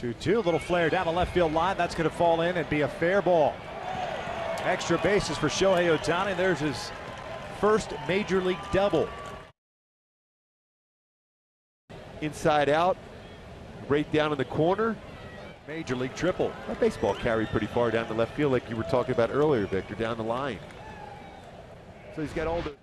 2-2, little flare down the left field line. That's going to fall in and be a fair ball. Extra bases for Shohei Ohtani. There's his first major league double. Inside out, right down in the corner. Major league triple. That baseball carried pretty far down the left field, like you were talking about earlier, Victor, down the line. So he's got all the.